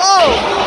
Oh!